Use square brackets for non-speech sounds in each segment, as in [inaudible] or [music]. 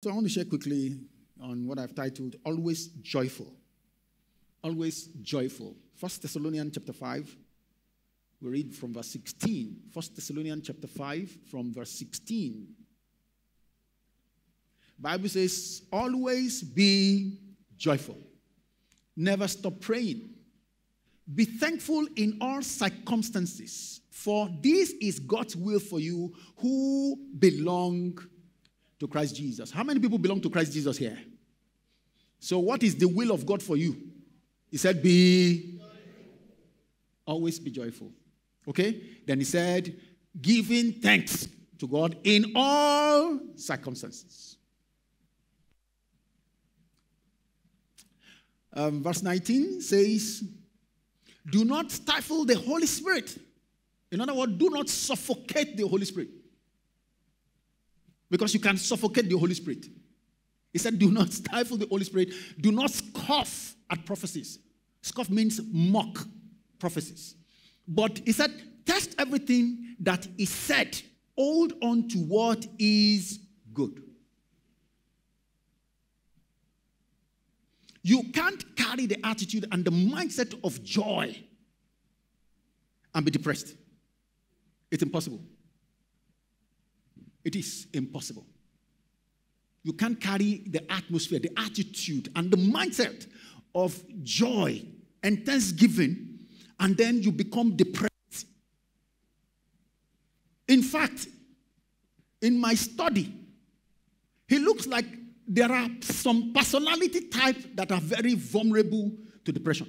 So I want to share quickly on what I've titled Always Joyful. Always joyful. First Thessalonians chapter 5. We read from verse 16. First Thessalonians chapter 5 from verse 16. Bible says, always be joyful. Never stop praying. Be thankful in all circumstances, for this is God's will for you who belong to Christ Jesus. How many people belong to Christ Jesus here? So, what is the will of God for you? He said, Be always be joyful. Okay? Then he said, giving thanks to God in all circumstances. Um, verse 19 says, Do not stifle the Holy Spirit. In other words, do not suffocate the Holy Spirit. Because you can suffocate the Holy Spirit. He said, Do not [laughs] stifle the Holy Spirit. Do not scoff at prophecies. Scoff means mock prophecies. But he said, Test everything that is said. Hold on to what is good. You can't carry the attitude and the mindset of joy and be depressed. It's impossible. It is impossible. You can't carry the atmosphere, the attitude, and the mindset of joy and thanksgiving, and then you become depressed. In fact, in my study, he looks like there are some personality types that are very vulnerable to depression.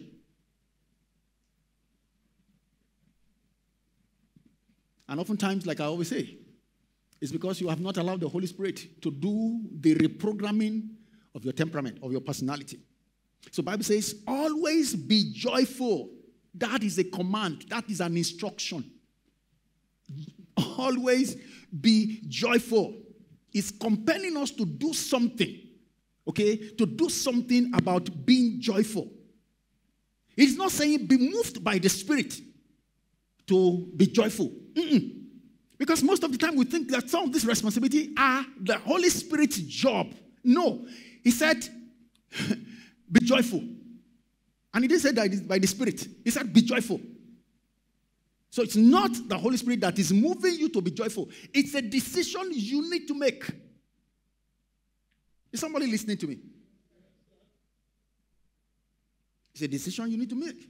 And oftentimes, like I always say, it's because you have not allowed the Holy Spirit to do the reprogramming of your temperament, of your personality. So Bible says, always be joyful. That is a command. That is an instruction. Always be joyful. It's compelling us to do something. Okay? To do something about being joyful. It's not saying be moved by the Spirit to be joyful. Mm-mm. Because most of the time we think that some of these responsibility are the Holy Spirit's job. No. He said, [laughs] be joyful. And he didn't say that by the Spirit. He said, be joyful. So it's not the Holy Spirit that is moving you to be joyful. It's a decision you need to make. Is somebody listening to me? It's a decision you need to make.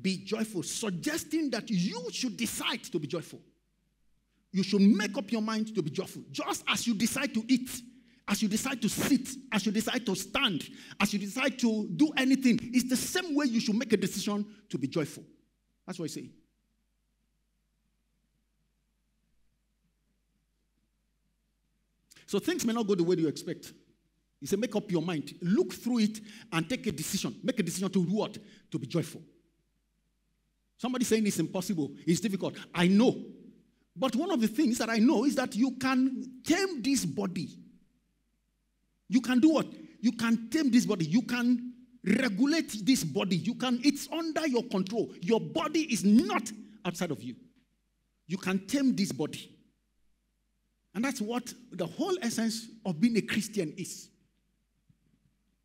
Be joyful, suggesting that you should decide to be joyful. You should make up your mind to be joyful. Just as you decide to eat, as you decide to sit, as you decide to stand, as you decide to do anything, it's the same way you should make a decision to be joyful. That's what I say. So things may not go the way you expect. He said, make up your mind, look through it, and take a decision. Make a decision to do what? To be joyful. Somebody saying it's impossible, it's difficult. I know. But one of the things that I know is that you can tame this body. You can do what? You can tame this body. You can regulate this body. You can, it's under your control. Your body is not outside of you. You can tame this body. And that's what the whole essence of being a Christian is.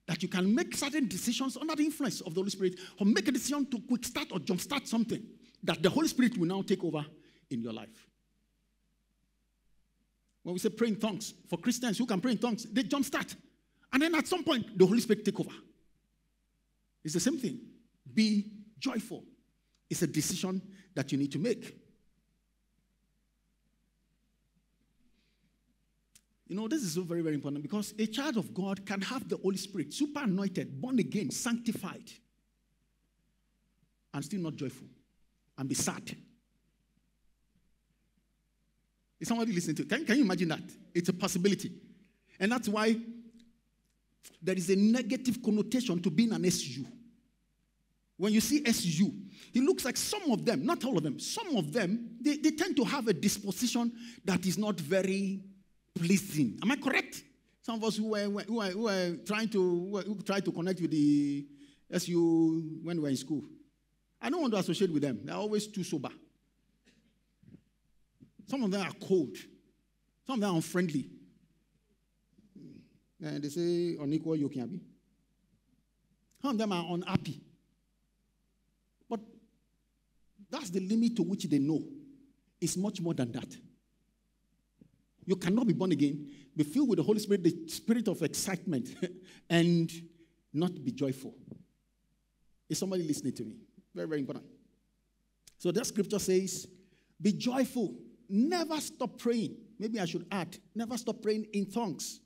That you can make certain decisions under the influence of the Holy Spirit, or make a decision to quick start or jumpstart something that the Holy Spirit will now take over in your life. When we say pray in tongues, for Christians who can pray in tongues, they jumpstart. And then at some point, the Holy Spirit take over. It's the same thing. Be joyful. It's a decision that you need to make. You know, this is so very, very important because a child of God can have the Holy Spirit, super anointed, born again, sanctified, and still not joyful and be sad. Is somebody listening to? Can, can you imagine that? It's a possibility. And that's why there is a negative connotation to being an SU. When you see SU, it looks like some of them, not all of them, some of them, they, they tend to have a disposition that is not very pleasing. Am I correct? Some of us who were, who were, who were trying to who, who tried to connect with the SU when we were in school. I don't want to associate with them. They're always too sober. Some of them are cold. Some of them are unfriendly. And they say unequal yoking. Some of them are unhappy. But that's the limit to which they know. It's much more than that. You cannot be born again, be filled with the Holy Spirit, the spirit of excitement, [laughs] and not be joyful. Is somebody listening to me? Very, very important. So that scripture says, Be joyful, never stop praying. Maybe I should add, never stop praying in tongues.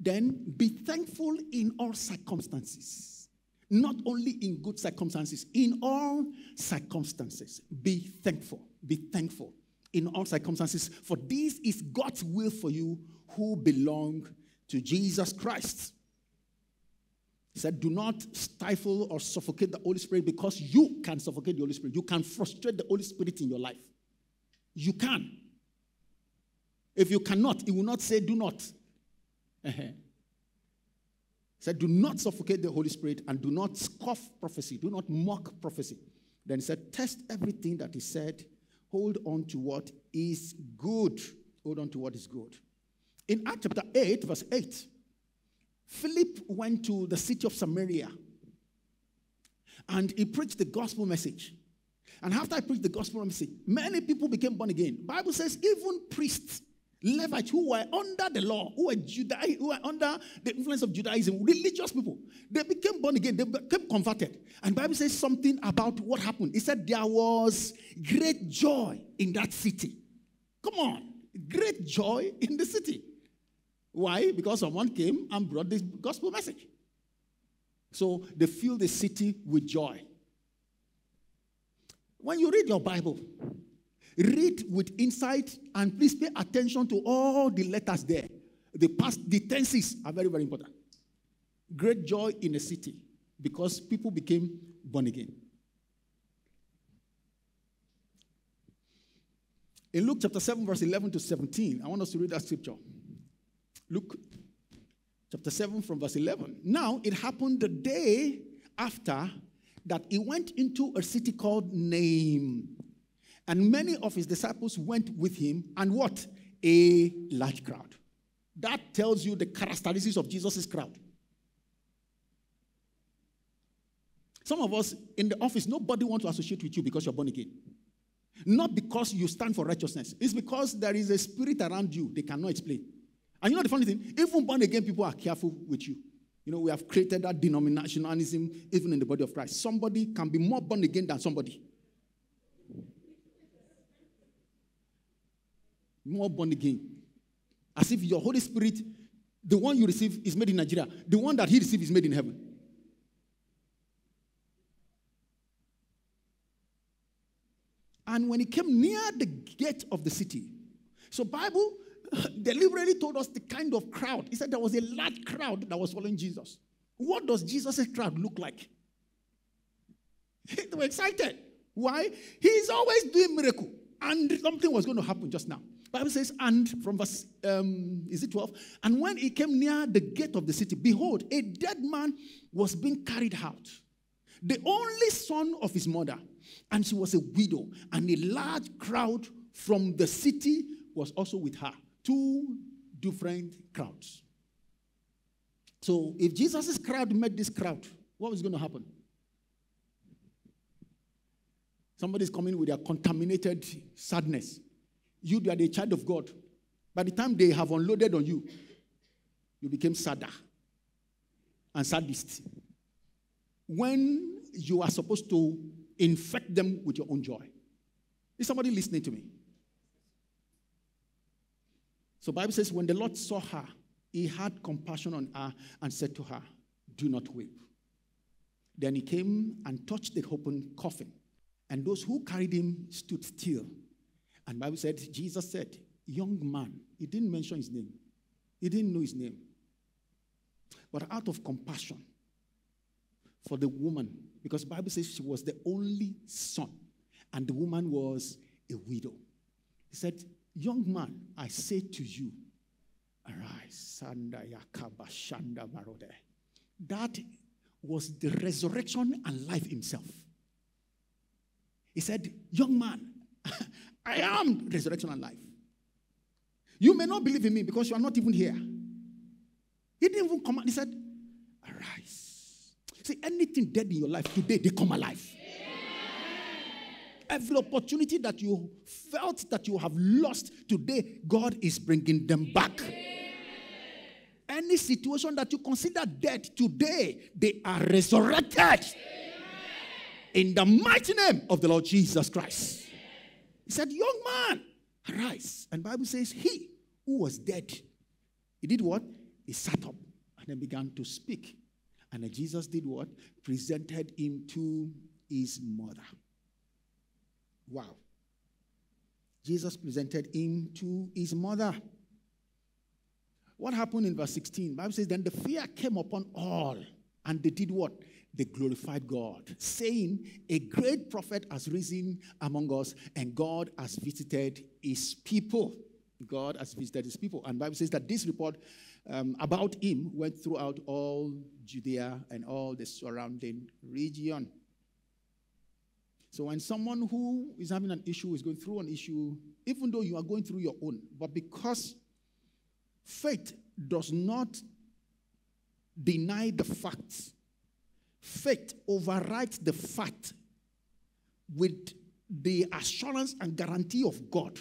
Then be thankful in all circumstances. Not only in good circumstances, in all circumstances. Be thankful. Be thankful in all circumstances, for this is God's will for you who belong to Jesus Christ. He said, Do not stifle or suffocate the Holy Spirit because you can suffocate the Holy Spirit. You can frustrate the Holy Spirit in your life. You can. If you cannot, he will not say, Do not. Uh-huh. he said, Do not suffocate the Holy Spirit and do not scoff prophecy. Do not mock prophecy. Then he said, Test everything that is said hold on to what is good. Hold on to what is good. In Acts chapter 8, verse 8, Philip went to the city of Samaria and he preached the gospel message. And after I preached the gospel message, many people became born again. Bible says even priests Levites who were under the law, who were, Judai- who were under the influence of Judaism, religious people, they became born again, they became converted. And Bible says something about what happened. It said there was great joy in that city. Come on, great joy in the city. Why? Because someone came and brought this gospel message. So they filled the city with joy. When you read your Bible, Read with insight and please pay attention to all the letters there. The past, the tenses are very, very important. Great joy in the city because people became born again. In Luke chapter 7, verse 11 to 17, I want us to read that scripture. Luke chapter 7, from verse 11. Now, it happened the day after that he went into a city called Nain and many of his disciples went with him, and what? A large crowd. That tells you the characteristics of Jesus' crowd. Some of us in the office, nobody wants to associate with you because you're born again. Not because you stand for righteousness. It's because there is a spirit around you they cannot explain. And you know the funny thing? Even born again people are careful with you. You know, we have created that denominationalism even in the body of Christ. Somebody can be more born again than somebody. More born again. As if your Holy Spirit, the one you receive, is made in Nigeria. The one that he received is made in heaven. And when he came near the gate of the city, so Bible [laughs] deliberately told us the kind of crowd. He said there was a large crowd that was following Jesus. What does Jesus' crowd look like? [laughs] They were excited. Why? He's always doing miracle. And something was going to happen just now. Bible says, and from verse, um, is it 12? And when he came near the gate of the city, behold, a dead man was being carried out. The only son of his mother, and she was a widow, and a large crowd from the city was also with her. Two different crowds. So if Jesus' crowd met this crowd, what was going to happen? Somebody's coming with a contaminated sadness you, are the child of God. By the time they have unloaded on you, you became sadder and saddest. When you are supposed to infect them with your own joy. Is somebody listening to me? So Bible says when the Lord saw her, he had compassion on her and said to her, Do not weep. Then he came and touched the open coffin, and those who carried him stood still. And Bible said, Jesus said, young man, he didn't mention his name, he didn't know his name. But out of compassion for the woman, because Bible says she was the only son, and the woman was a widow. He said, Young man, I say to you, arise. That was the resurrection and life himself. He said, Young man, I am resurrection and life. You may not believe in me because you are not even here. He didn't even come out. He said, Arise. See, anything dead in your life today, they come alive. Every opportunity that you felt that you have lost today, God is bringing them back. Any situation that you consider dead today, they are resurrected. In the mighty name of the Lord Jesus Christ. He said, Young man, arise. And Bible says, He who was dead, he did what? He sat up and then began to speak. And then Jesus did what? Presented him to his mother. Wow. Jesus presented him to his mother. What happened in verse 16? Bible says, Then the fear came upon all, and they did what? They glorified God, saying, A great prophet has risen among us, and God has visited his people. God has visited his people. And Bible says that this report um, about him went throughout all Judea and all the surrounding region. So when someone who is having an issue is going through an issue, even though you are going through your own, but because faith does not deny the facts, faith overrides the fact with the assurance and guarantee of God.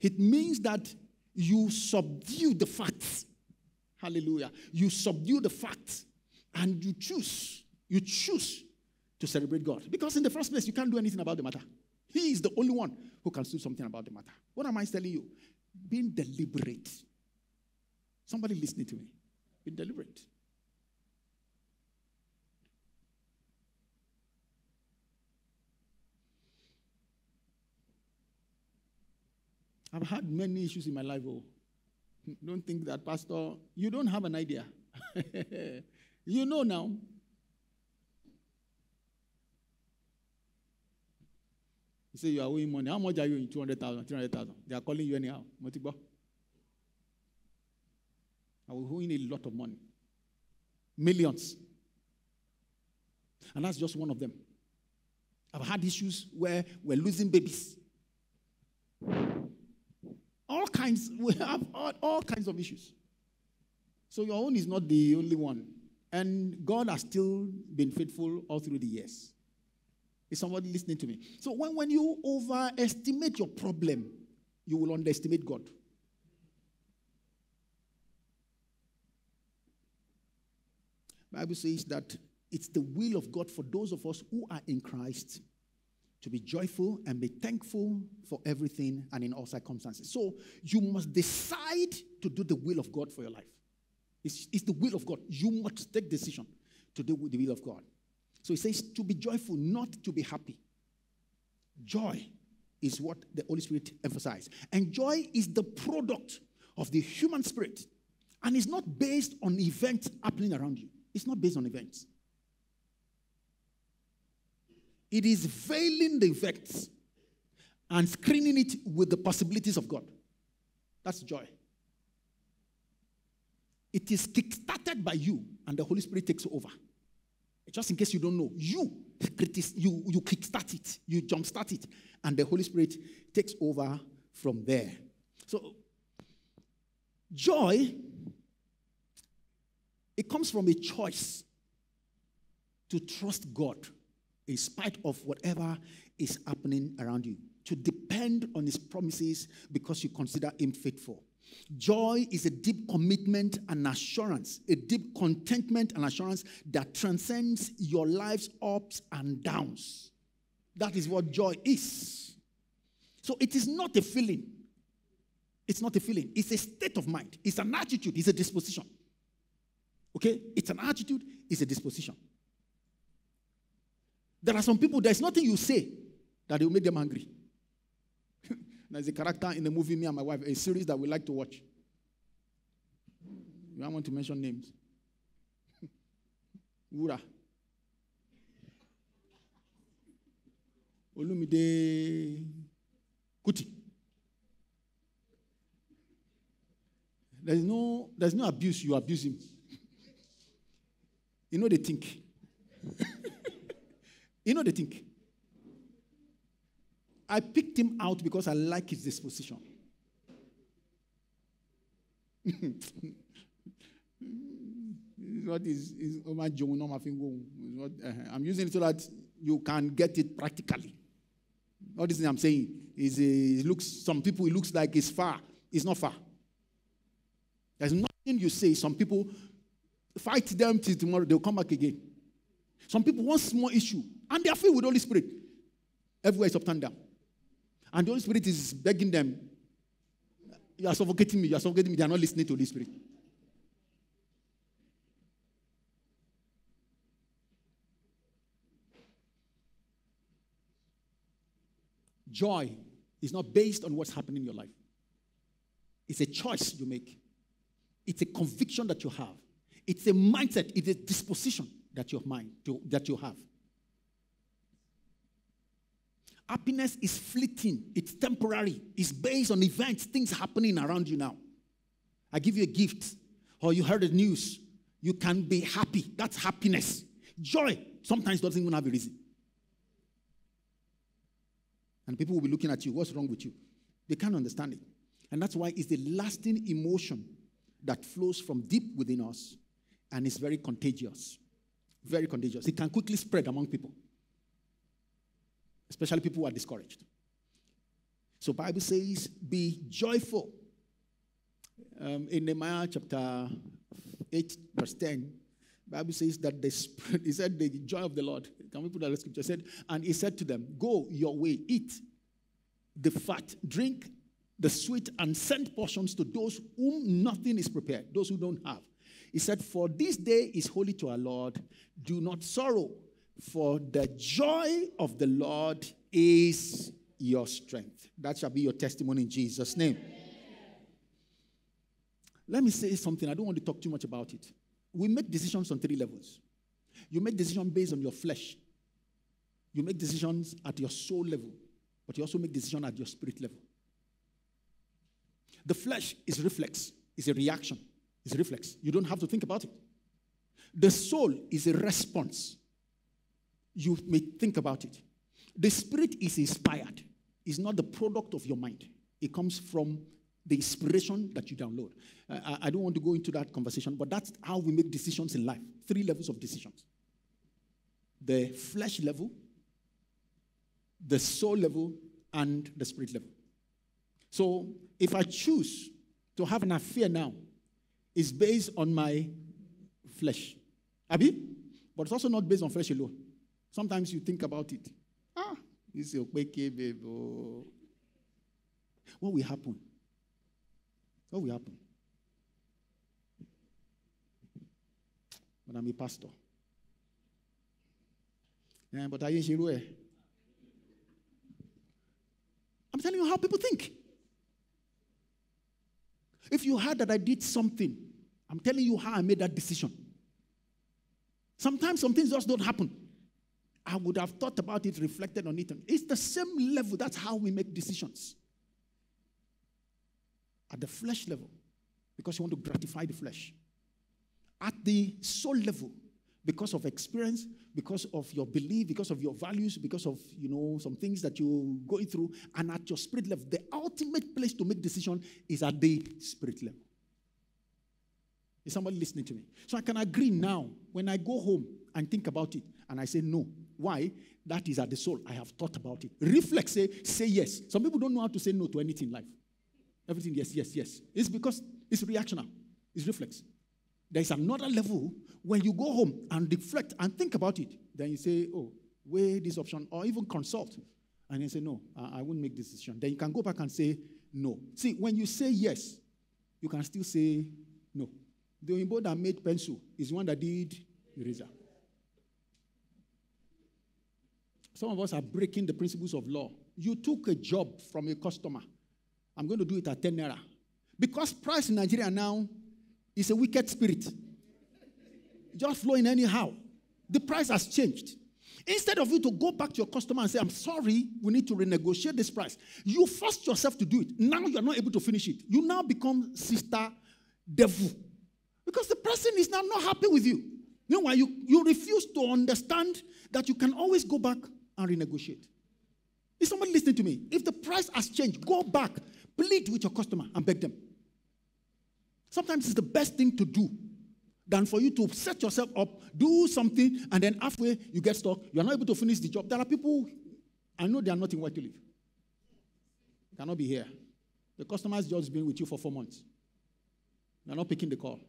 It means that you subdue the facts. Hallelujah. You subdue the facts and you choose, you choose to celebrate God. Because in the first place, you can't do anything about the matter. He is the only one who can do something about the matter. What am I telling you? Being deliberate. Somebody listening to me. Being deliberate. I've had many issues in my life. Oh, don't think that, Pastor, you don't have an idea. [laughs] you know now. You say you are owing money. How much are you in 200,000, 300,000? They are calling you anyhow. Motigbo. I will owe a lot of money. Millions. And that's just one of them. I've had issues where we're losing babies. All kinds, [laughs] we have all, all kinds of issues. So your own is not the only one. And God has still been faithful all through the years. Is somebody listening to me? So when, when you overestimate your problem, you will underestimate God. Bible says that it's the will of God for those of us who are in Christ to be joyful and be thankful for everything and in all circumstances. So you must decide to do the will of God for your life. It's, it's the will of God. You must take decision to do the will of God. So he says to be joyful, not to be happy. Joy is what the Holy Spirit emphasizes. And joy is the product of the human spirit. And it's not based on events happening around you. It's not based on events. It is veiling the effects and screening it with the possibilities of God. That's joy. It is kickstarted by you, and the Holy Spirit takes over. Just in case you don't know, you you you kickstart it, you jumpstart it, and the Holy Spirit takes over from there. So joy it comes from a choice to trust God in spite of whatever is happening around you, to depend on His promises because you consider Him faithful. Joy is a deep commitment and assurance, a deep contentment and assurance that transcends your life's ups and downs. That is what joy is. So it is not a feeling. It's not a feeling. It's a state of mind. It's an attitude. It's a disposition. Okay? It's an attitude. It's a disposition. There are some people, there's nothing you say that will make them angry. [laughs] There's a character in the movie, Me and My Wife, a series that we like to watch. You don't want to mention names. [laughs] Wura. Olumide Kuti. There's no, there's no abuse, you abuse him. [laughs] you know they think. You know they think. I picked him out because I like his disposition. what is is I'm using it so that you can get it practically. All this thing I'm saying is uh, it looks some people it looks like it's far. It's not far. There's nothing you say. Some people fight them till tomorrow, they'll come back again. Some people one small issue and they are filled with Holy Spirit. Everywhere is up and down. And the Holy Spirit is begging them, You are suffocating me, you are suffocating me. They are not listening to the Holy Spirit. Joy is not based on what's happening in your life. It's a choice you make. It's a conviction that you have. It's a mindset, it's a disposition that you mind to, that you have. Happiness is fleeting, it's temporary, it's based on events, things happening around you now. I give you a gift, or you heard the news, you can be happy. That's happiness. Joy sometimes doesn't even have a reason. And people will be looking at you, what's wrong with you? They can't understand it. And that's why it's the lasting emotion that flows from deep within us and is very contagious. Very contagious. It can quickly spread among people, especially people who are discouraged. So Bible says, be joyful. Um, in Nehemiah chapter 8, verse 10, Bible says that the spirit, he said, the joy of the Lord. Can we put that scripture? He said, and he said to them, Go your way, eat the fat, drink the sweet, and send portions to those whom nothing is prepared, those who don't have. He said, For this day is holy to our Lord. Do not sorrow, for the joy of the Lord is your strength. That shall be your testimony in Jesus' name. Let me say something. I don't want to talk too much about it. We make decisions on three levels. You make decisions based on your flesh. You make decisions at your soul level, but you also make decisions at your spirit level. The flesh is reflex, is a reaction, is a reflex. You don't have to think about it. The soul is a response. You may think about it. The spirit is inspired, it's not the product of your mind. It comes from the inspiration that you download. Uh, I, I don't want to go into that conversation, but that's how we make decisions in life. Three levels of decisions the flesh level, the soul level, and the spirit level. So if I choose to have an affair now, it's based on my flesh. Abi? But it's also not based on flesh alone. Sometimes you think about it. Ah, this is your baby. What will happen? What will happen? But I'm a pastor. Yeah, but I ain't I'm telling you how people think. If you heard that I did something, I'm telling you how I made that decision. Sometimes some things just don't happen. I would have thought about it, reflected on it. It's the same level. That's how we make decisions. At the flesh level, because you want to gratify the flesh. At the soul level, because of experience, because of your belief, because of your values, because of you know some things that you're going through, and at your spirit level, the ultimate place to make decision is at the spirit level. Is somebody listening to me? So I can agree now when I go home and think about it, and I say no. Why? That is at the soul. I have thought about it. Reflex say, say yes. Some people don't know how to say no to anything in life. Everything, yes, yes, yes. It's because it's reactional, it's reflex. There's another level when you go home and reflect and think about it. Then you say, oh, weigh this option, or even consult. And you say, no, I, I won't make this decision. Then you can go back and say, no. See, when you say yes, you can still say no. The Oyinbo that made pencil is one that did eraser. Some of us are breaking the principles of law. You took a job from a customer I'm going to do it at 10 naira. Because price in Nigeria now is a wicked spirit. Just flowing anyhow. The price has changed. Instead of you to go back to your customer and say, I'm sorry, we need to renegotiate this price, you forced yourself to do it. Now you're not able to finish it. You now become sister devil. Because the person is now not happy with you. Why? You, you refuse to understand that you can always go back and renegotiate. Is somebody listening to me? If the price has changed, go back, plead with your customer and beg them. Sometimes it's the best thing to do than for you to set yourself up, do something, and then halfway you get stuck. You are not able to finish the job. There are people, I know they are not in WhiteOlive. Cannot be here. The customer has just been with you for four months. They're not picking the call.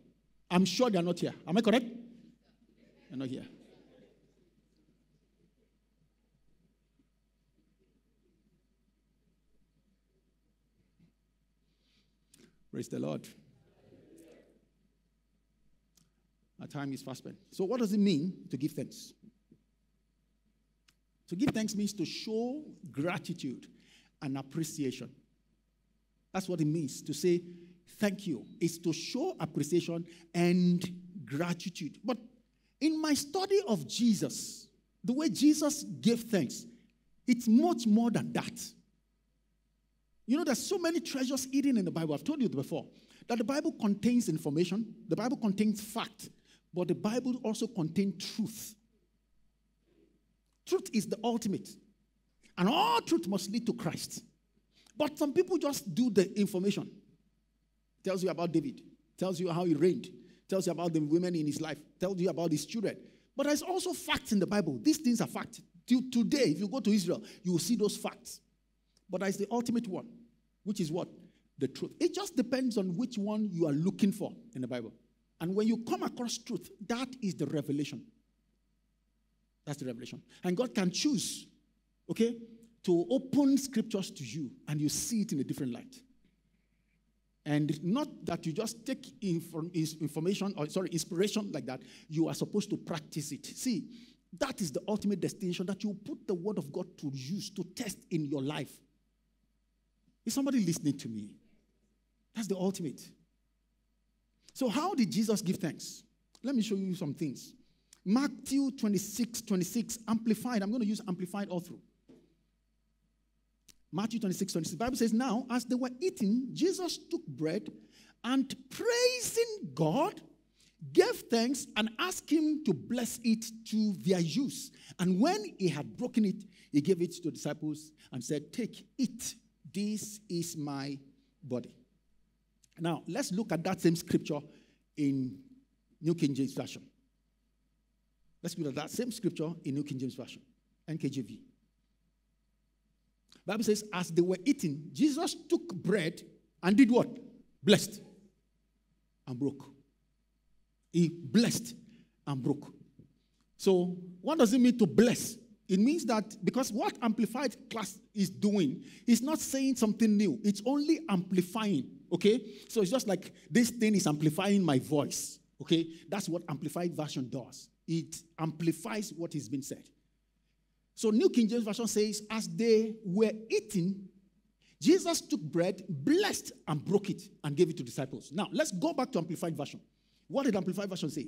I'm sure they're not here. Am I correct? They're not here. Praise the Lord. Our time is fast spent. So, what does it mean to give thanks? To give thanks means to show gratitude and appreciation. That's what it means to say thank you. It's to show appreciation and gratitude. But in my study of Jesus, the way Jesus gave thanks, it's much more than that. You know, there's so many treasures hidden in the Bible. I've told you before that the Bible contains information, the Bible contains fact, but the Bible also contains truth. Truth is the ultimate. And all truth must lead to Christ. But some people just do the information. Tells you about David, tells you how he reigned, tells you about the women in his life, tells you about his children. But there's also facts in the Bible. These things are facts. Today, if you go to Israel, you will see those facts. But there's the ultimate one, which is what? The truth. It just depends on which one you are looking for in the Bible. And when you come across truth, that is the revelation. That's the revelation. And God can choose, okay, to open scriptures to you and you see it in a different light. And not that you just take information or, sorry, inspiration like that. You are supposed to practice it. See, that is the ultimate destination that you put the word of God to use, to test in your life. Is somebody listening to me? That's the ultimate. So, how did Jesus give thanks? Let me show you some things. Matthew 26, 26, amplified. I'm going to use amplified all through. Matthew 26, 26. The Bible says, Now, as they were eating, Jesus took bread and praising God, gave thanks and asked him to bless it to their use. And when he had broken it, he gave it to the disciples and said, Take, eat. This is my body. Now, let's look at that same scripture in New King James Version. Let's look at that same scripture in New King James Version, NKJV. Bible says, as they were eating, Jesus took bread and did what? Blessed and broke. He blessed and broke. So, what does it mean to bless? It means that because what Amplified class is doing is not saying something new, it's only amplifying. Okay? So it's just like this thing is amplifying my voice. Okay? That's what Amplified Version does. It amplifies what is being said. So New King James Version says, as they were eating, Jesus took bread, blessed, and broke it, and gave it to disciples. Now, let's go back to Amplified Version. What did Amplified Version say?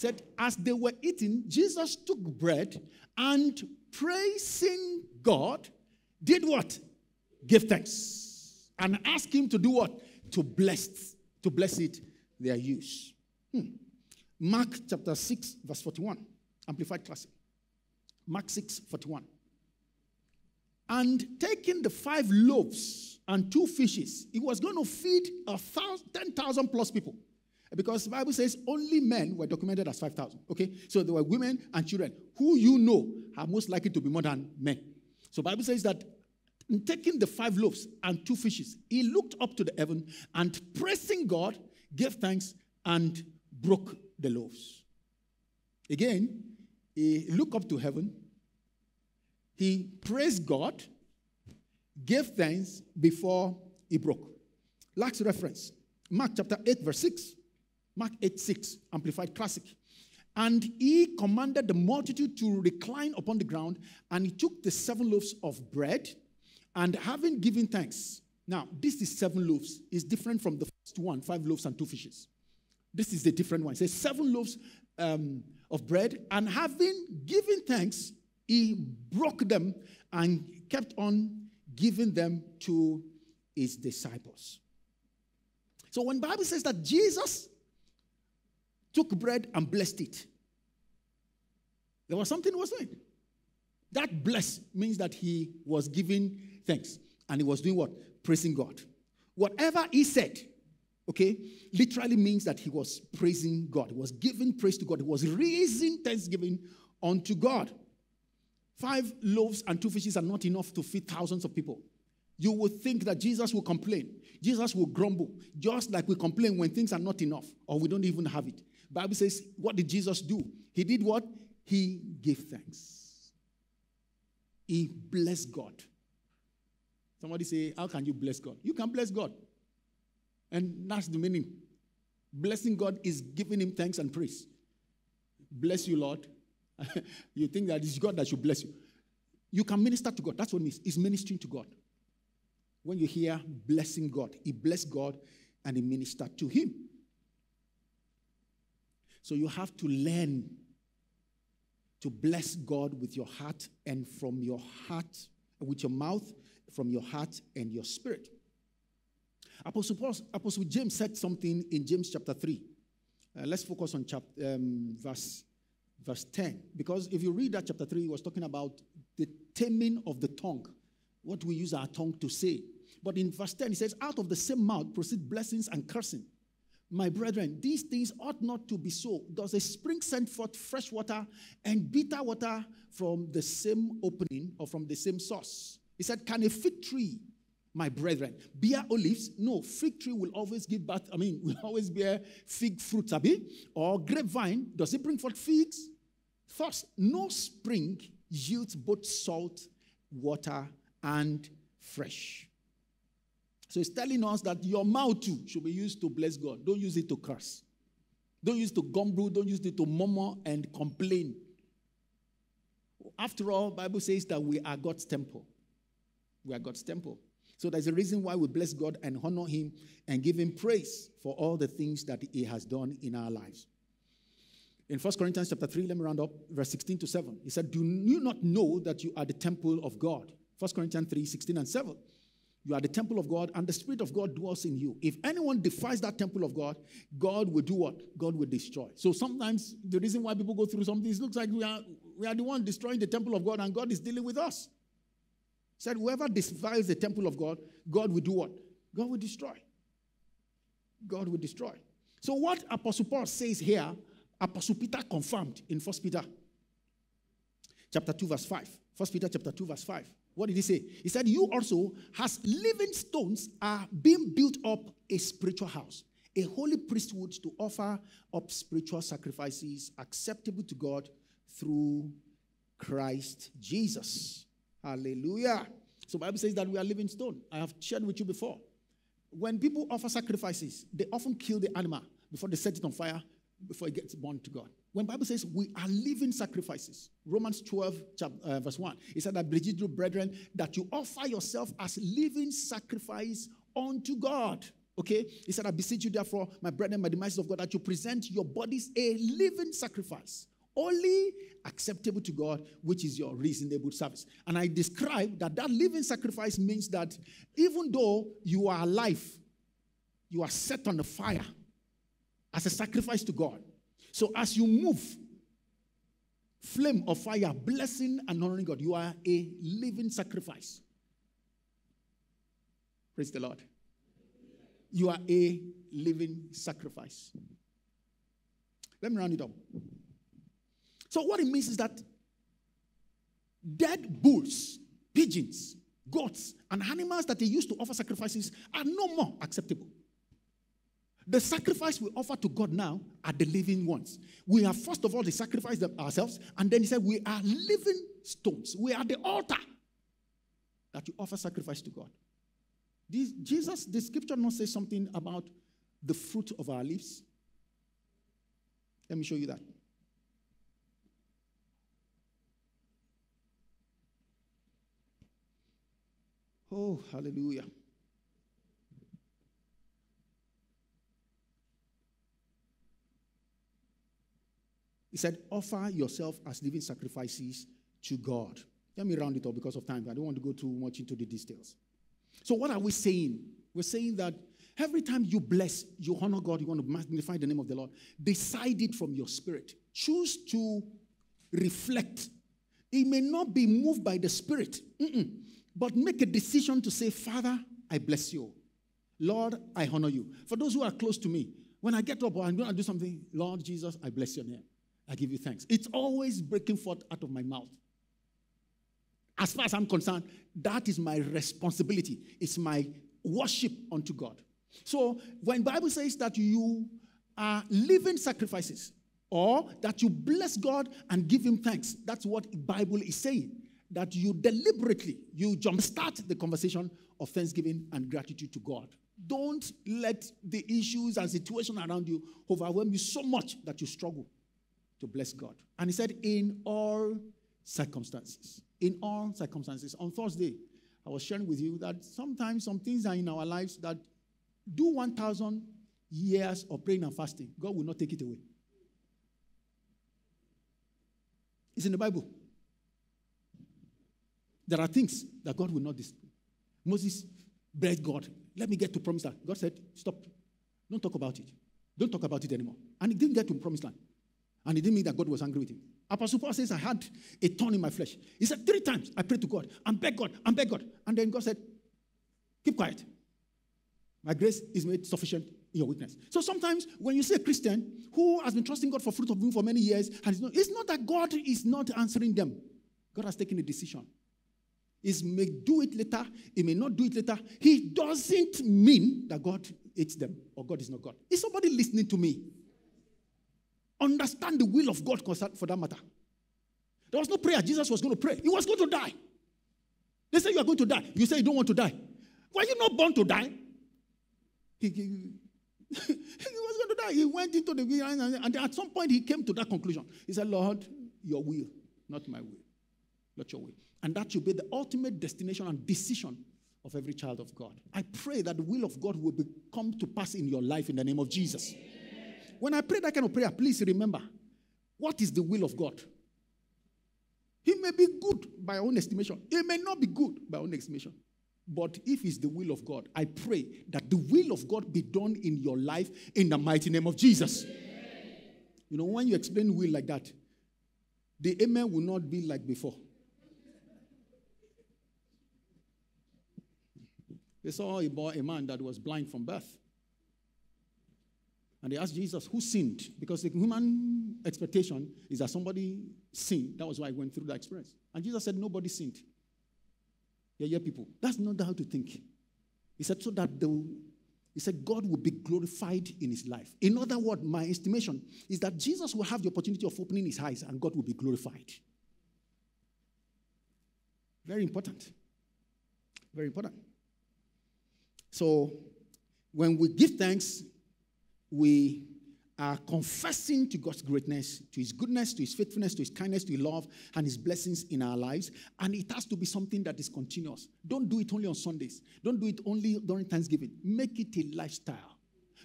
Said, as they were eating, Jesus took bread and praising God, did what? Give thanks. And asked him to do what? To bless, to bless it, their use. Hmm. Mark chapter 6, verse 41. Amplified Classic. Mark 6, 41. And taking the five loaves and two fishes, he was going to feed a thousand, 10,000 plus people. Because the Bible says only men were documented as 5,000. Okay? So there were women and children who you know are most likely to be more than men. So Bible says that in taking the five loaves and two fishes, he looked up to the heaven and praising God, gave thanks and broke the loaves. Again, he looked up to heaven, he praised God, gave thanks before he broke. Last reference, Mark chapter 8, verse 6. Mark 8 6, Amplified Classic. And he commanded the multitude to recline upon the ground, and he took the seven loaves of bread, and having given thanks, Now, this is seven loaves. It's different from the first one, five loaves and two fishes. This is the different one. It says seven loaves um, of bread, and having given thanks, he broke them and kept on giving them to his disciples. So when Bible says that Jesus took bread and blessed it, there was something was doing. That bless means that he was giving thanks and he was doing what? Praising God. Whatever he said, okay, literally means that he was praising God. He was giving praise to God. He was raising thanksgiving unto God. Five loaves and two fishes are not enough to feed thousands of people. You would think that Jesus will complain. Jesus will grumble, just like we complain when things are not enough or we don't even have it. Bible says, what did Jesus do? He did what? He gave thanks. He blessed God. Somebody say, How can you bless God? You can bless God. And that's the meaning. Blessing God is giving him thanks and praise. Bless you, Lord. [laughs] you think that it's God that should bless you. You can minister to God. That's what it means. It's ministering to God. When you hear blessing God, he blessed God and he ministered to him. So you have to learn to bless God with your heart and from your heart, with your mouth, from your heart and your spirit. Apostle, Paul, Apostle James said something in James chapter 3. Uh, let's focus on chapter, um, verse, verse 10. Because if you read that chapter 3, he was talking about the taming of the tongue, what we use our tongue to say. But in verse 10, he says, Out of the same mouth proceed blessings and cursing. My brethren, these things ought not to be so. Does a spring send forth fresh water and bitter water from the same opening or from the same source? He said, Can a fig tree, my brethren, bear olives? No, fig tree will always give birth, I mean, [laughs] will always bear fig fruit, abi? Or grapevine, does it bring forth figs? First, no spring yields both salt, water, and fresh. So it's telling us that your mouth too should be used to bless God. Don't use it to curse. Don't use it to gumble. Don't use it to murmur and complain. After all, Bible says that we are God's temple. We are God's temple. So there's a reason why we bless God and honor Him and give Him praise for all the things that He has done in our lives. In 1 Corinthians chapter 3, let me round up, verse 16 to 7. He said, Do you not know that you are the temple of God? 1 Corinthians 3, 16 and 7. You are the temple of God, and the Spirit of God dwells in you. If anyone defies that temple of God, God will do what? God will destroy. So sometimes the reason why people go through something, it looks like we are, we are the one destroying the temple of God, and God is dealing with us. Said, Whoever defies the temple of God, God will do what? God will destroy. God will destroy. So, what Apostle Paul says here, Apostle Peter confirmed in 1 Peter chapter 2, verse 5. 1 Peter chapter 2, verse 5. What did he say? He said, You also, as living stones, are being built up a spiritual house, a holy priesthood to offer up spiritual sacrifices acceptable to God through Christ Jesus. Hallelujah. So Bible says that we are living stone. I have shared with you before. When people offer sacrifices, they often kill the animal before they set it on fire, before it gets born to God. When Bible says we are living sacrifices, Romans 12, chapter, uh, verse 1, it said that, brethren, that you offer yourself as living sacrifice unto God. Okay? He said, I beseech you, therefore, my brethren, by the mercy of God, that you present your bodies a living sacrifice, only acceptable to God, which is your reasonable service. And I describe that that living sacrifice means that even though you are alive, you are set on the fire as a sacrifice to God. So as you move, flame of fire, blessing and honoring God, you are a living sacrifice. Praise the Lord. You are a living sacrifice. Let me round it up. So, what it means is that dead bulls, pigeons, goats, and animals that they used to offer sacrifices are no more acceptable. The sacrifice we offer to God now are the living ones. We are first of all the sacrifice ourselves, and then he said we are living stones. We are the altar that you offer sacrifice to God. This, Jesus, the scripture not say something about the fruit of our lips. Let me show you that. Oh, hallelujah. He said, offer yourself as living sacrifices to God. Let me round it up because of time. I don't want to go too much into the details. So, what are we saying? We're saying that every time you bless, you honor God, you want to magnify the name of the Lord, decide it from your spirit. Choose to reflect. It may not be moved by the spirit, but make a decision to say, Father, I bless you. Lord, I honor you. For those who are close to me, when I get up or I'm going to do something, Lord Jesus, I bless your name. I give you thanks. It's always breaking forth out of my mouth. As far as I'm concerned, that is my responsibility. It's my worship unto God. So when Bible says that you are living sacrifices or that you bless God and give him thanks, that's what Bible is saying. That you deliberately, you jumpstart the conversation of thanksgiving and gratitude to God. Don't let the issues and situation around you overwhelm you so much that you struggle to bless God. And he said, in all circumstances. In all circumstances. On Thursday, I was sharing with you that sometimes some things are in our lives that do 1,000 years of praying and fasting, God will not take it away. It's in the Bible. There are things that God will not destroy. Moses begged God, let me get to promised land. God said, stop. Don't talk about it. Don't talk about it anymore. And he didn't get to promised land. And it didn't mean that God was angry with him. Apostle Paul says, I had a thorn in my flesh. He said, three times I prayed to God and begged God and begged God. And then God said, keep quiet. My grace is made sufficient in your weakness. So sometimes when you see a Christian who has been trusting God for fruit of womb for many years, and it's not, it's not that God is not answering them. God has taken a decision. He may do it later, he may not do it later. He doesn't mean that God hates them or God is not God. Is somebody listening to me? Understand the will of God for that matter. There was no prayer. Jesus was going to pray. He was going to die. They say you are going to die. You say you don't want to die. Were you not born to die? He, he, [laughs] he was going to die. He went into the and, at some point he came to that conclusion. He said, Lord, your will, not my will. Not your will. And that should be the ultimate destination and decision of every child of God. I pray that the will of God will come to pass in your life in the name of Jesus. Amen. When I pray that kind of prayer, please remember what is the will of God? He may be good by our own estimation, he may not be good by our own estimation. But if it's the will of God, I pray that the will of God be done in your life in the mighty name of Jesus. You know, when you explain will like that, the amen will not be like before. They saw a a man that was blind from birth. And they asked Jesus, who sinned? Because the human expectation is that somebody sinned. That was why I went through that experience. And Jesus said, nobody sinned. Yeah, yeah, people. That's not how to think. He said, so that the he said God will be glorified in his life. In other words, my estimation is that Jesus will have the opportunity of opening his eyes and God will be glorified. Very important. Very important. So when we give thanks, we are confessing to God's greatness, to His goodness, to His faithfulness, to His kindness, to His love, and His blessings in our lives. And it has to be something that is continuous. Don't do it only on Sundays, don't do it only during Thanksgiving. Make it a lifestyle.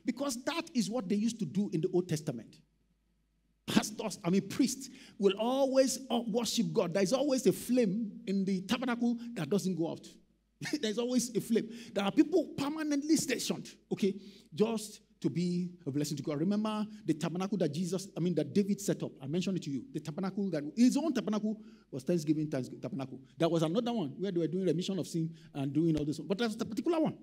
Because that is what they used to do in the Old Testament. Pastors, I mean, priests will always worship God. There's always a flame in the tabernacle that doesn't go out. [laughs] There's always a flame. There are people permanently stationed, okay, just to be a blessing to God. Remember the tabernacle that Jesus, I mean, that David set up. I mentioned it to you. The tabernacle that his own tabernacle was Thanksgiving tabernacle. There was another one where they were doing remission of sin and doing all this. But that's the particular one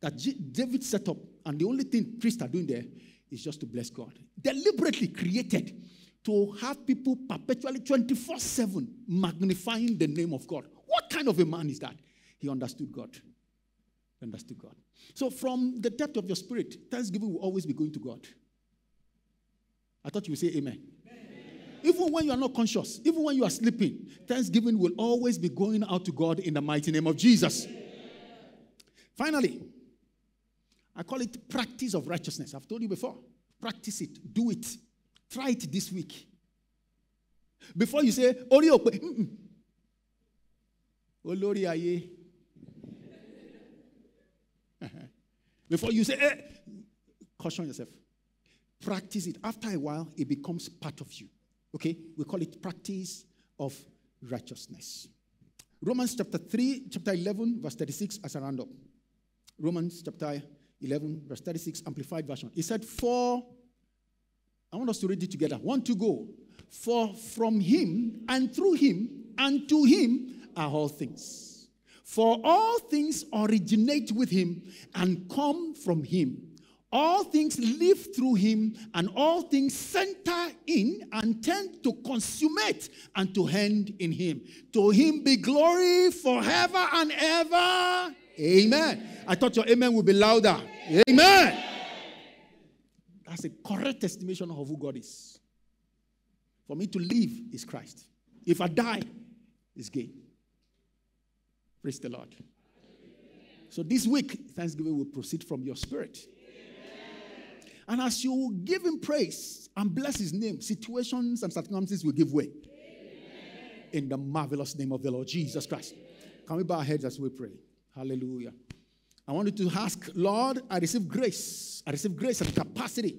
that David set up. And the only thing priests are doing there is just to bless God. Deliberately created to have people perpetually 24 7 magnifying the name of God. What kind of a man is that? He understood God He understood God. So, from the depth of your spirit, thanksgiving will always be going to God. I thought you would say amen. amen. Even when you are not conscious, even when you are sleeping, thanksgiving will always be going out to God in the mighty name of Jesus. Amen. Finally, I call it practice of righteousness. I've told you before. Practice it, do it, try it this week. Before you say, Oh, Ori Olori aye. Before you say, eh, caution yourself. Practice it. After a while, it becomes part of you. Okay? We call it practice of righteousness. Romans chapter 3, chapter 11, verse 36 as a roundup. Romans chapter 11, verse 36, Amplified Version. He said, For, I want us to read it together. One to go. For from him and through him and to him are all things. For all things originate with him and come from him. All things live through him, and all things center in and tend to consummate and to end in him. To him be glory forever and ever. Amen. I thought your amen would be louder. Amen. That's a correct estimation of who God is. For me to live is Christ. If I die, it's gain. Praise the Lord. So this week, Thanksgiving will proceed from your spirit. And as you give him praise and bless his name, situations and circumstances will give way. In the marvelous name of the Lord Jesus Christ. Can we bow our heads as we pray? Hallelujah. I want you to ask, Lord, I receive grace. I receive grace and capacity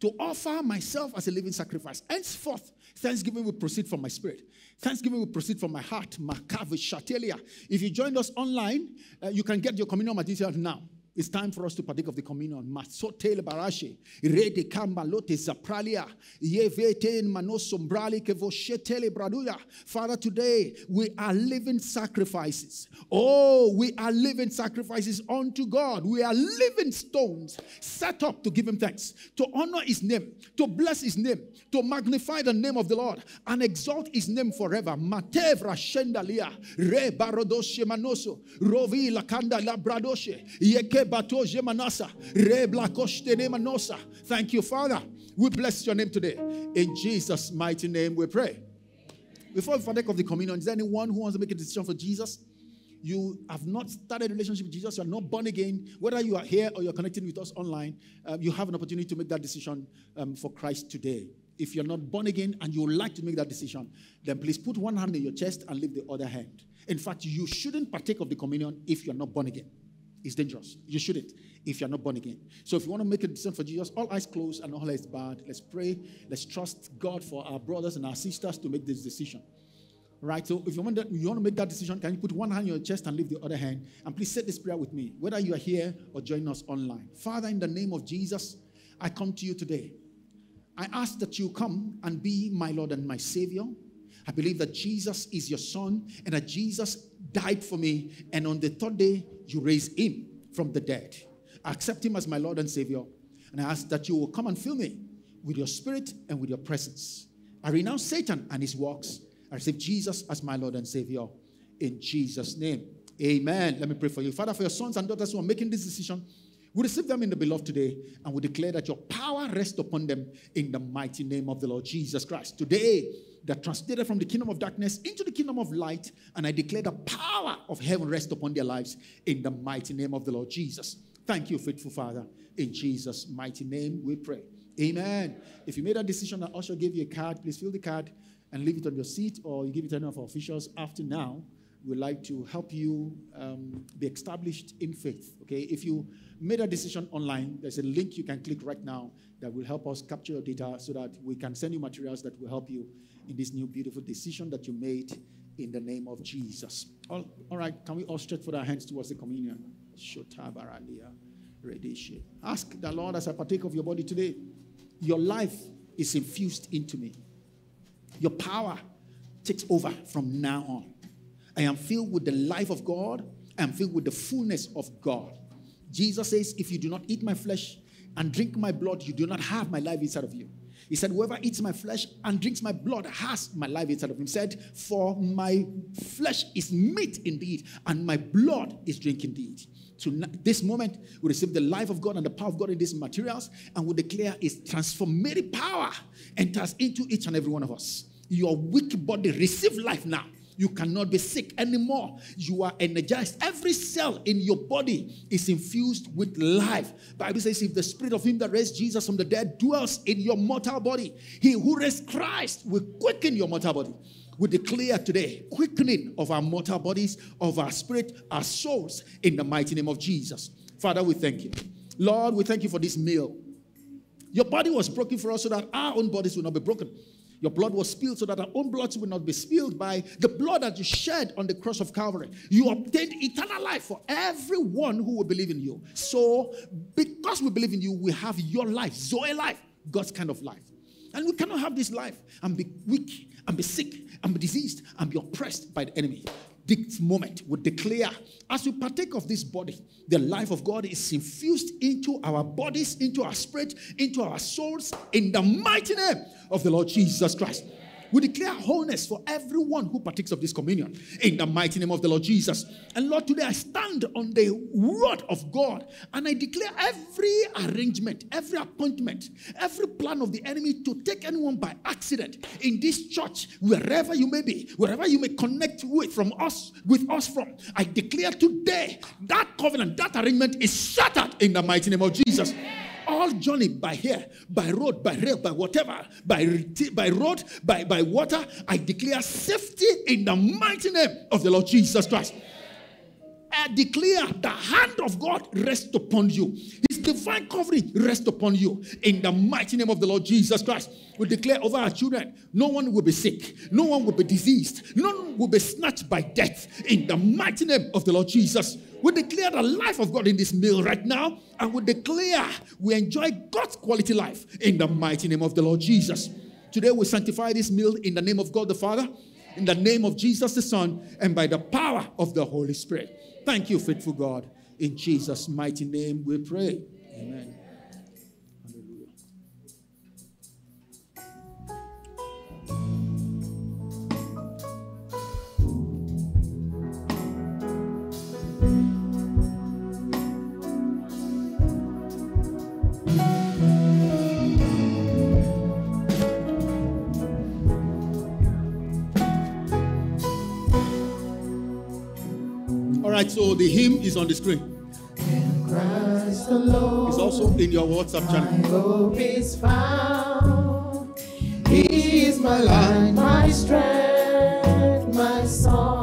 to offer myself as a living sacrifice. Henceforth, thanksgiving will proceed from my spirit. Thanksgiving will proceed from my heart. If you joined us online, uh, you can get your communion material now. It's time for us to partake of the communion. Masotel barashe, rede kambalote zapralia, yevete manosombrali kevoshetele braduya. Father, today we are living sacrifices. Oh, we are living sacrifices unto God. We are living stones set up to give Him thanks, to honor His name, to bless His name, to magnify the name of the Lord, and exalt His name forever. Matevra shendalia, re barodoshe manoso, rovi lakanda labradoshe, yeke Thank you, Father. We bless your name today. In Jesus' mighty name we pray. Before we partake of the communion, is there anyone who wants to make a decision for Jesus? You have not started a relationship with Jesus, you are not born again. Whether you are here or you're connecting with us online, uh, you have an opportunity to make that decision um, for Christ today. If you're not born again and you would like to make that decision, then please put one hand in your chest and leave the other hand. In fact, you shouldn't partake of the communion if you're not born again. It's dangerous. You shouldn't if you're not born again. So if you want to make a decision for Jesus, all eyes closed and all eyes bowed, let's pray. Let's trust God for our brothers and our sisters to make this decision. Right? So if you want, that, you want to make that decision, can you put one hand on your chest and leave the other hand? And please say this prayer with me, whether you are here or join us online. Father, in the name of Jesus, I come to you today. I ask that you come and be my Lord and my Savior. I believe that Jesus is your son and that Jesus died for me, and on the third day, you raised him from the dead. I accept him as my Lord and Savior, and I ask that you will come and fill me with your spirit and with your presence. I renounce Satan and his works. I receive Jesus as my Lord and Savior. In Jesus' name. Amen. Let me pray for you. Father, for your sons and daughters who are making this decision, we receive them in the beloved today and we declare that your power rests upon them in the mighty name of the Lord Jesus Christ. Today, they're translated from the kingdom of darkness into the kingdom of light, and I declare the power of heaven rest upon their lives in the mighty name of the Lord Jesus. Thank you, faithful Father. In Jesus' mighty name, we pray. Amen. If you made a decision that Usher gave you a card, please fill the card and leave it on your seat, or you give it to any of our officials after now. We'd like to help you um, be established in faith. Okay, if you made a decision online, there's a link you can click right now that will help us capture your data so that we can send you materials that will help you in this new beautiful decision that you made in the name of Jesus. all, all right, can we all stretch for our hands towards the communion? Ask the Lord as I partake of your body today, your life is infused into me. Your power takes over from now on. I am filled with the life of God. I am filled with the fullness of God. Jesus says, If you do not eat my flesh and drink my blood, you do not have my life inside of you. He said, Whoever eats my flesh and drinks my blood has my life inside of him. He said, For my flesh is meat indeed, and my blood is drink indeed. So this moment, we receive the life of God and the power of God in these materials, and we declare its transformative power enters into each and every one of us. Your weak body receive life now. You cannot be sick anymore. You are energized. Every cell in your body is infused with life. Bible says, if the spirit of him that raised Jesus from the dead dwells in your mortal body, he who raised Christ will quicken your mortal body. We declare today quickening of our mortal bodies, of our spirit, our souls, in the mighty name of Jesus. Father, we thank you. Lord, we thank you for this meal. Your body was broken for us so that our own bodies will not be broken. Your blood was spilled so that our own blood will not be spilled by the blood that you shed on the cross of Calvary. You obtained eternal life for everyone who will believe in you. So, because we believe in you, we have your life, Zoe life, God's kind of life. And we cannot have this life and be weak and be sick and be diseased and be oppressed by the enemy this moment we declare as we partake of this body, the life of God is infused into our bodies, into our spirit, into our souls, in the mighty name of the Lord Jesus Christ. We declare wholeness for everyone who partakes of this communion in the mighty name of the Lord Jesus. And Lord, today I stand on the word of God and I declare every arrangement, every appointment, every plan of the enemy to take anyone by accident in this church, wherever you may be, wherever you may connect with from us, with us from. I declare today that covenant, that arrangement is shattered in the mighty name of Jesus all journey by air, by road, by rail, by whatever, by, by road, by, by water, I declare safety in the mighty name of the Lord Jesus Christ. I declare the hand of God rest upon you. His divine covering rest upon you. In the mighty name of the Lord Jesus Christ, we declare over our children no one will be sick, no one will be diseased, no one will be snatched by death. In the mighty name of the Lord Jesus. We declare the life of God in this meal right now, and we declare we enjoy God's quality life in the mighty name of the Lord Jesus. Today we sanctify this meal in the name of God the Father, in the name of Jesus the Son, and by the power of the Holy Spirit. Thank you, faithful God. In Jesus' mighty name we pray. Amen. Right, so the hymn is on the screen. Alone, it's also in your WhatsApp channel. My hope is found. He is my light, my strength, my song.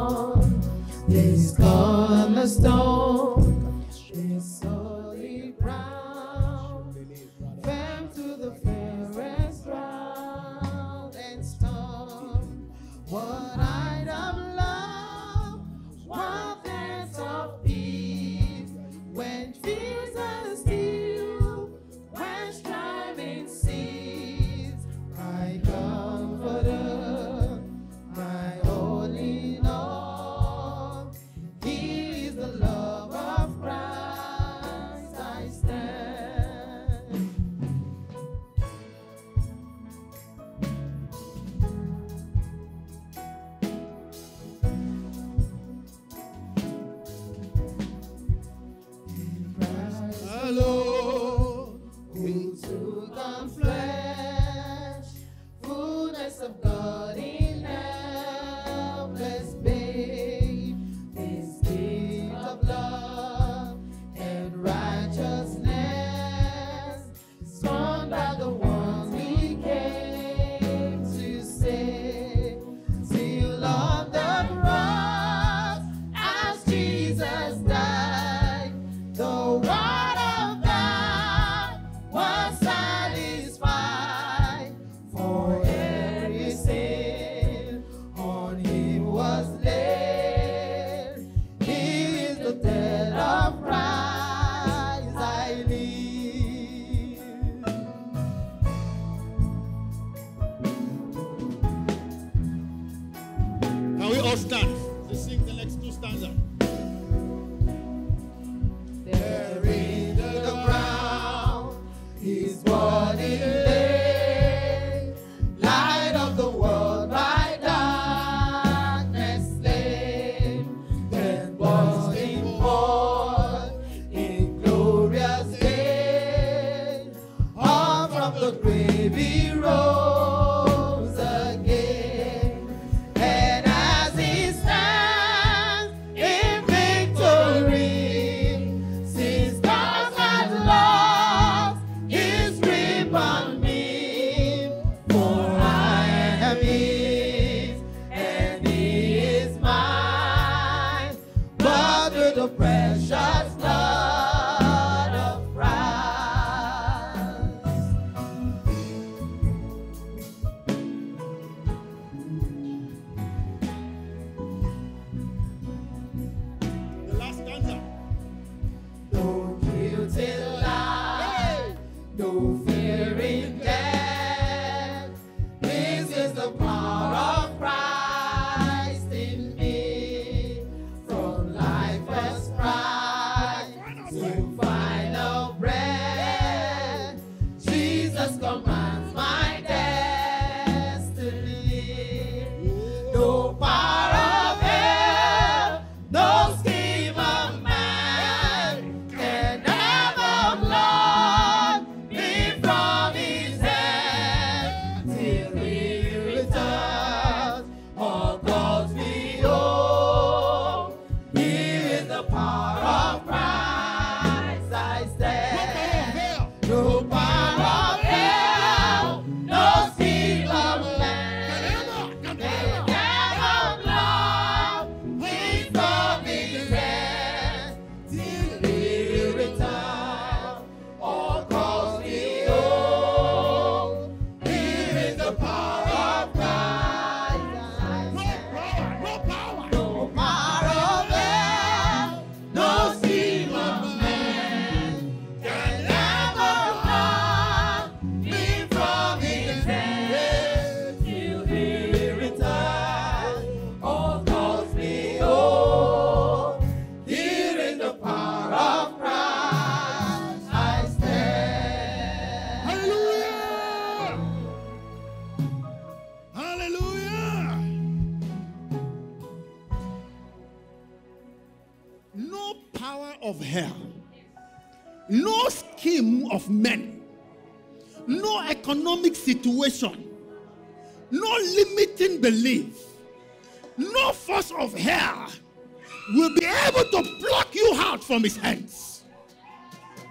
From his hands.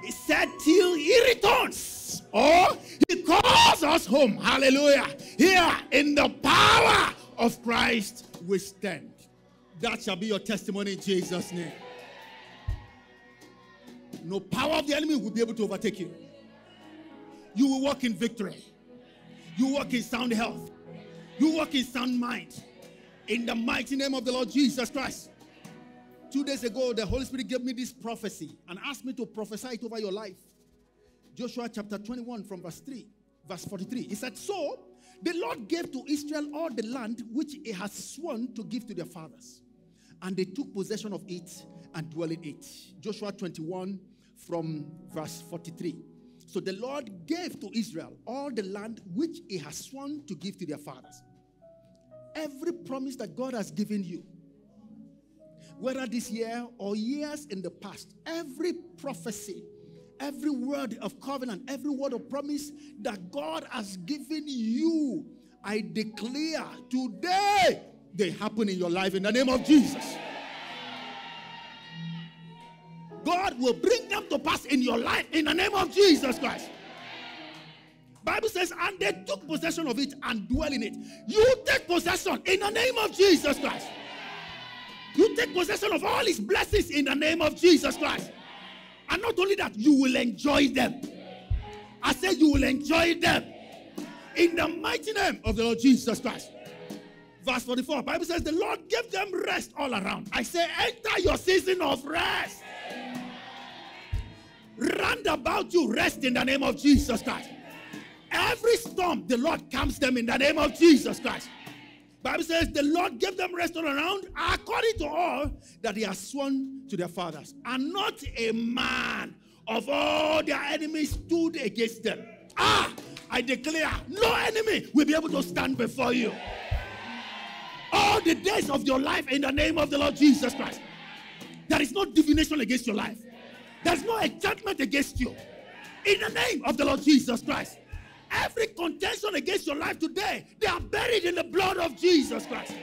He said, till he returns or he calls us home. Hallelujah. Here in the power of Christ we stand. That shall be your testimony in Jesus' name. No power of the enemy will be able to overtake you. You will walk in victory. You walk in sound health. You walk in sound mind. In the mighty name of the Lord Jesus Christ. Two days ago, the Holy Spirit gave me this prophecy and asked me to prophesy it over your life. Joshua chapter 21, from verse 3, verse 43. He said, So the Lord gave to Israel all the land which he has sworn to give to their fathers, and they took possession of it and dwell in it. Joshua 21, from verse 43. So the Lord gave to Israel all the land which he has sworn to give to their fathers. Every promise that God has given you, whether this year or years in the past, every prophecy, every word of covenant, every word of promise that God has given you, I declare today they happen in your life in the name of Jesus. God will bring them to pass in your life in the name of Jesus Christ. Bible says, and they took possession of it and dwell in it. You take possession in the name of Jesus Christ. You take possession of all his blessings in the name of Jesus Christ. And not only that, you will enjoy them. I say you will enjoy them in the mighty name of the Lord Jesus Christ. Verse 44, Bible says the Lord gave them rest all around. I say, enter your season of rest. Round about you, rest in the name of Jesus Christ. Every storm, the Lord calms them in the name of Jesus Christ. Bible says the Lord gave them rest all around according to all that he has sworn to their fathers. And not a man of all their enemies stood against them. Ah, I declare no enemy will be able to stand before you. All the days of your life in the name of the Lord Jesus Christ. There is no divination against your life. There's no enchantment against you. In the name of the Lord Jesus Christ. Every contention against your life today, they are buried in the blood of Jesus Christ.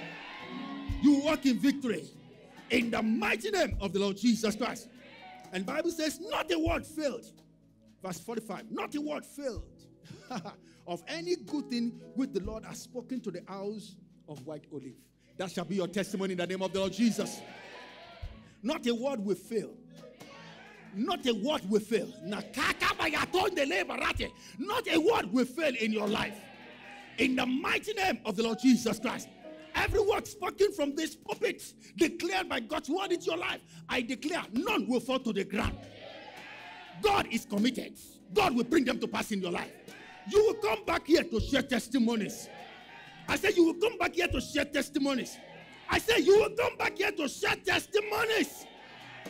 You walk in victory in the mighty name of the Lord Jesus Christ. And Bible says, not a word failed. Verse 45, not a word failed [laughs] of any good thing which the Lord has spoken to the house of WhiteOlive. That shall be your testimony in the name of the Lord Jesus. Not a word will fail. Not a word will fail. Not a word will fail in your life. In the mighty name of the Lord Jesus Christ. Every word spoken from this pulpit, declared by God's word into your life, I declare none will fall to the ground. God is committed. God will bring them to pass in your life. You will come back here to share testimonies. I said, You will come back here to share testimonies. I said, You will come back here to share testimonies.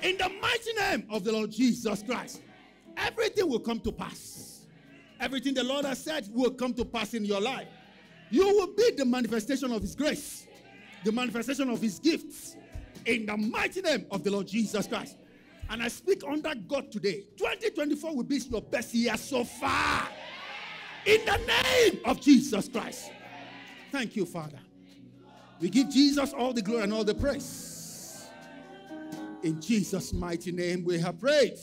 In the mighty name of the Lord Jesus Christ, everything will come to pass. Everything the Lord has said will come to pass in your life. You will be the manifestation of His grace, the manifestation of His gifts, in the mighty name of the Lord Jesus Christ. And I speak under God today. 2024 will be your best year so far. In the name of Jesus Christ. Thank you, Father. We give Jesus all the glory and all the praise. In Jesus' mighty name, we have prayed.